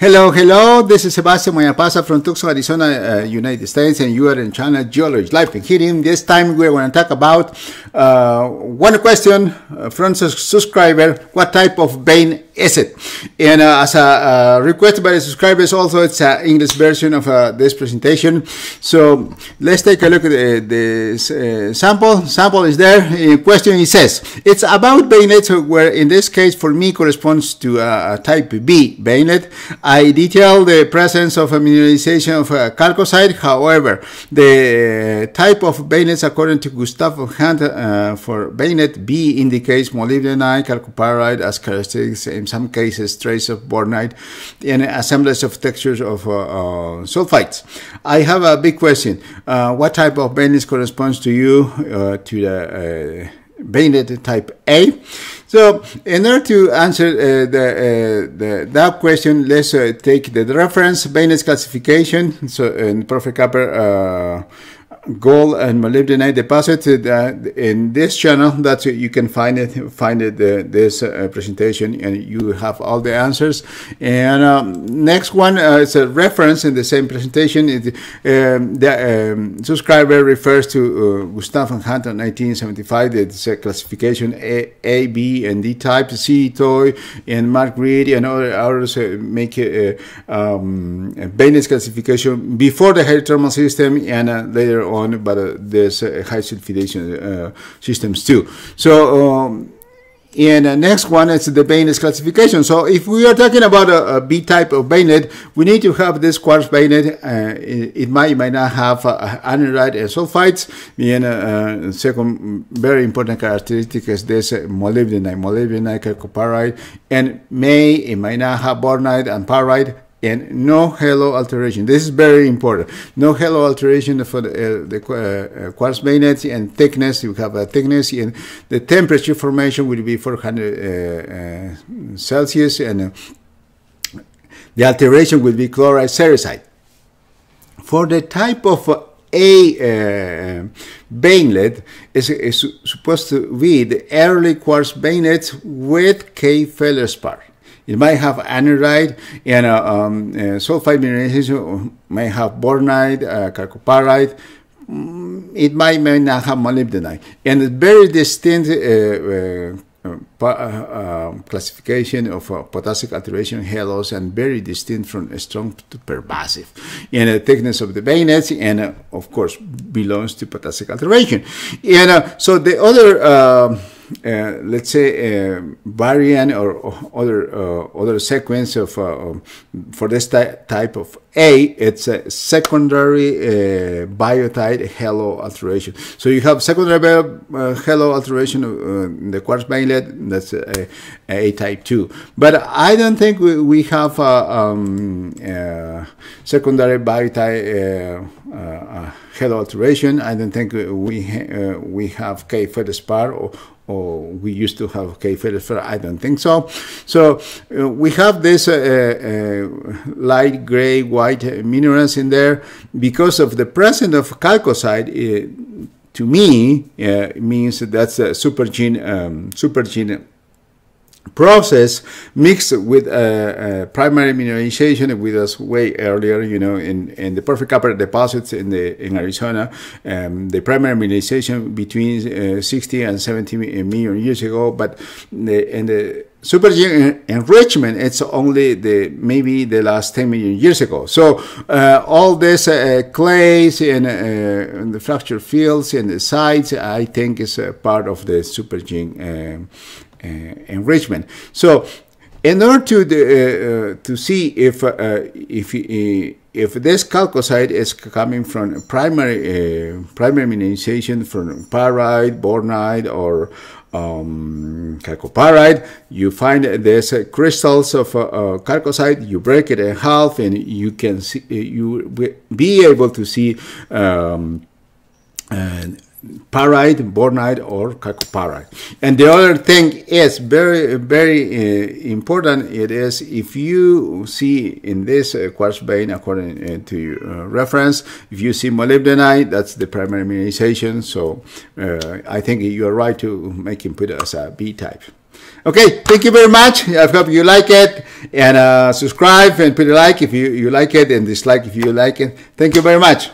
Hello, hello. This is Sebastian Moyapasa from Tucson, Arizona, uh, United States, and you are in China Geology Life and Healing. This time we're going to talk about uh, one question from a subscriber: What type of vein is it? And uh, as a uh, request by the subscribers, also it's an English version of uh, this presentation. So let's take a look at the, the uh, sample. Sample is there. In question, it says it's about veinlet, where in this case for me corresponds to a type B veinlet. I detail the presence of a mineralization of a chalcocite. However, the type of veinlets according to Gustafson Hunt uh, for veinlet B indicates molybdenite, chalcopyrite as characteristics, in some cases trace of bornite, and assemblage of textures of uh, uh, sulfides. I have a big question. Uh, what type of veinlet corresponds to you, uh, to the veinlet type A? So, in order to answer uh, the, uh, the, that question, let's uh, take the reference veinlet classification. So, in porphyry copper gold and molybdenite deposit uh, in this channel that you can find it find it uh, this uh, presentation and you have all the answers. And um, next one uh, is a reference in the same presentation. It, um, the um, subscriber refers to uh, Gustafson and Hunt 1975 it's a classification a, a B and D type Sillitoe and Mark Reed and other others uh, make a, um, a classification before the hydrothermal system and later on on, but uh, there's uh, high sulfidation uh, systems too. So. Um, and the next one is the veinlet classification. So if we are talking about a, a B type of veinlet, we need to have this quartz veinlet. Uh, it, it, might, might not have uh, and sulfides. And uh, second very important characteristic is this molybdenite, molybdenite chalcopyrite, and may, it might not have bornite and pyrite and no halo alteration. This is very important. No halo alteration for the, uh, the uh, uh quartz veinlets and thickness. You have a thickness and the temperature formation will be 400 uh, uh, Celsius and uh, the alteration will be chlorite sericite. For the type of a uh, veinlet is, supposed to be the early quartz veinlets with K feldspar. It might have anhydrite and uh, um, uh, sulfide mineralization may have bornite, uh. Mm, it might, may not have molybdenite. And a very distinct uh, uh, uh, uh, classification of potassic alteration halos and very distinct from strong to pervasive. And the thickness of the veinlets and of course belongs to potassic alteration. And so the other uh, let's say a variant or, other uh, other sequence of uh, for this type of A, it's a secondary uh, biotite halo alteration. So you have secondary uh, halo alteration in the quartz veinlet, that's a, a, type 2. But I don't think we, we have um, secondary biotite halo alteration. I don't think we we have K feldspar or or we used to have K feldspar. I don't think so. So uh, we have this uh, uh, light gray white minerals in there because of the presence of chalcocite. Uh, to me, uh, means that's a supergene um, supergene process mixed with uh, uh, primary mineralization with us way earlier, you know, in, in the porphyry copper deposits in the in Arizona, um, the primary mineralization between uh, 60 and 70 million years ago, but the, in the super enrichment it's only the maybe the last 10 million years ago. So uh, all this uh, clays and, uh, and, the fracture fields and the sites i think is part of the supergene um, uh, enrichment. So in order to uh, uh, to see if if if this chalcocite is coming from primary uh, primary mineralization from pyrite, bornite, or um, chalcopyrite, you find these uh, crystals of uh, uh, chalcocite. You break it in half, and you can see you be able to see. Um, pyrite, bornite, or chalcopyrite. And the other thing is very, very uh, important. It is if you see in this uh, quartz vein, according uh, to your uh, reference, if you see molybdenite, that's the primary mineralization. So uh, I think you are right to make him put it as a B type. Okay, thank you very much. I hope you like it. And uh, subscribe and put a like if you, you like it and dislike if you like it. Thank you very much.